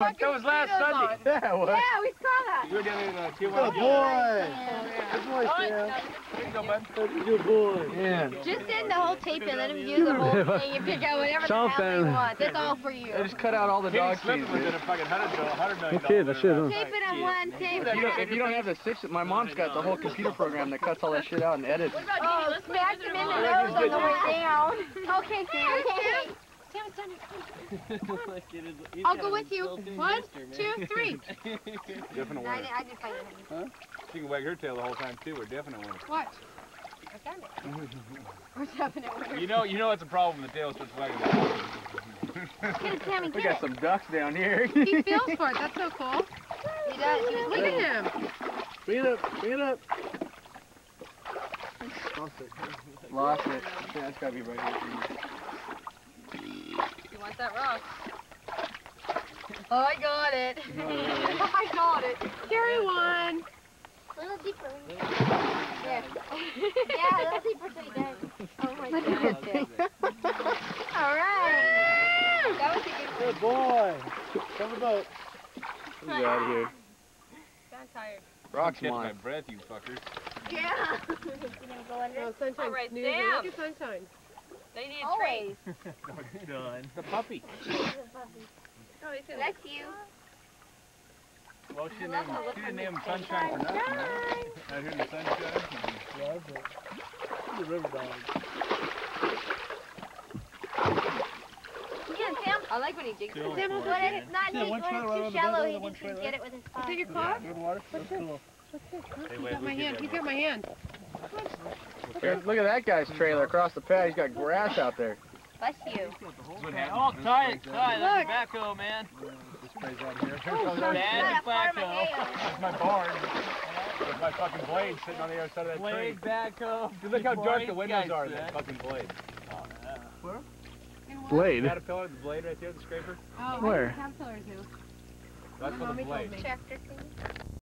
That was last Sunday. Yeah, what? Yeah, we saw that. You were down in uh, Good Tijuana. boy. Good boy, Sam. There you go, bud. Good boy. Yeah. Just send the whole tape and let him use the whole thing and pick out whatever the hell Something. he wants. It's all for you. I just cut out all the Katie dog Slippin cheese. was in a fucking hundred dollar, hundred million Okay, dollar that's it, huh? Tape it on one tape. If you, don't, if you don't have the six, my mom's got the whole computer program that cuts all that shit out and edits. Oh, smack him in the nose on the way down. Okay, Sam. Okay. Sam's done. I'll go with you. One, two, three. Definite No, I, winner. didn't- I just find it. She can wag her tail the whole time too. We're definite winner. What? I found it. We're definitely You know, you know it's a problem when the tail starts wagging. Get it, Sammy, We get got some ducks down here. He feels for it. That's so cool. He does. He was Look at him. Bring it up. Bring it up. Lost it. Lost Yeah, That's gotta be right here. You want that rock? Oh, I got it. I got it. Carry one. A little deeper. There. yeah, a little deeper so he does. Oh my god. All right. That was a good Good boy. Come the boat. Who's out of here? I'm tired. Rock's Catch my breath, you fuckers. Yeah. you gonna go under? Oh, sunshine. All right, Snoozing. Sam. Look at sunshine. They need Always. The puppy. Oh, he said Bless you. Well, she didn't name him, she didn't name him Sunshine for nothing. right? Out here in the sunshine. Yeah, that's it. The river dog. Yeah, Sam. I like when he jigs Still it. Sam, for when it, it's not Yeah, deep, when it's right too shallow, he one can trailer. get it with his paw. Take your claw. Good water. That's cool. Hey, wait, Got my hand. get He's that got my hand. Look at, look at that guy's trailer across the pad. He's got grass out there. Bless you. That's what happens. Oh, This tie it, sprays tie out- that's tobacco, man. This sprays out here. Bad Not a farm tobacco. of That's my barn. There's my fucking blade sitting on the other side of that blade, tree. Blade tobacco. Dude, look how dark the windows are in man. that fucking blade. Where? Blade. Caterpillar, the blade right there, the scraper. Oh, Where? Caterpillars do. That's for the Mommy told blade. me. Tractor thing.